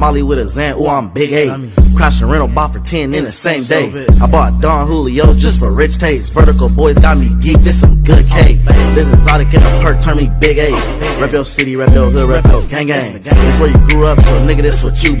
Molly with a Xan, ooh, I'm big A. Crashing rental bought for 10 in the same day. I bought Don Julio just for rich taste. Vertical boys got me geeked, this some good oh, cake. This exotic in the perk, turn me big oh, A. Rep your city, rep your hood, rep your gang gang. This where you grew up, so nigga, this what you